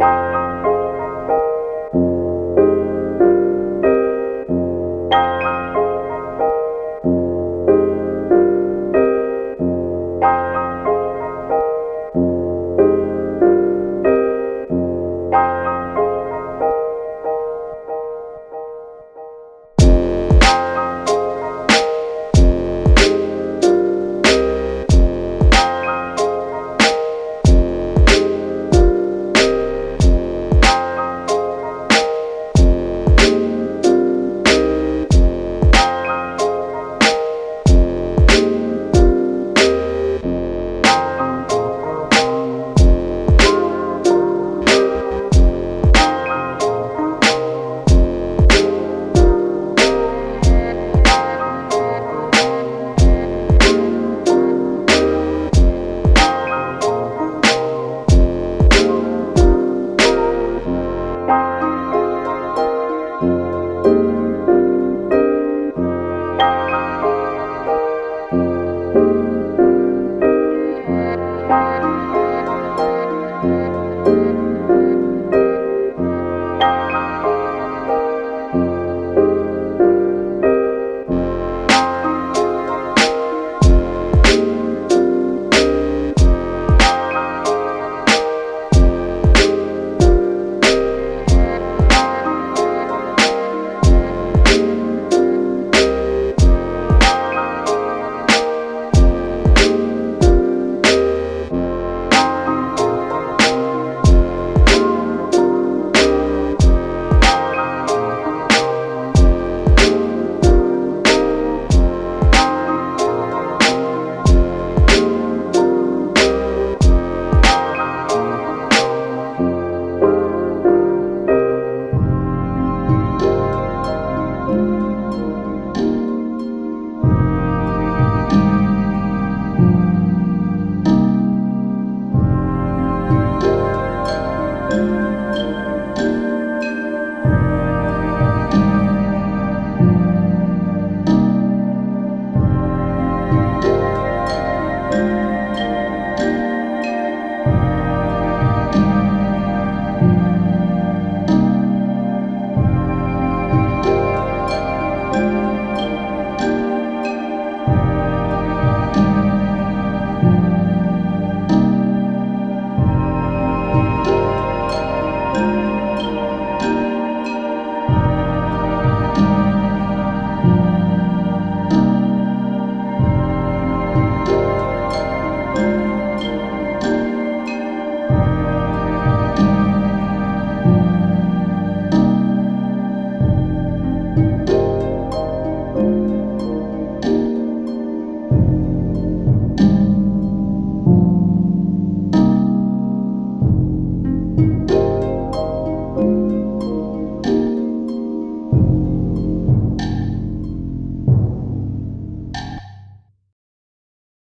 you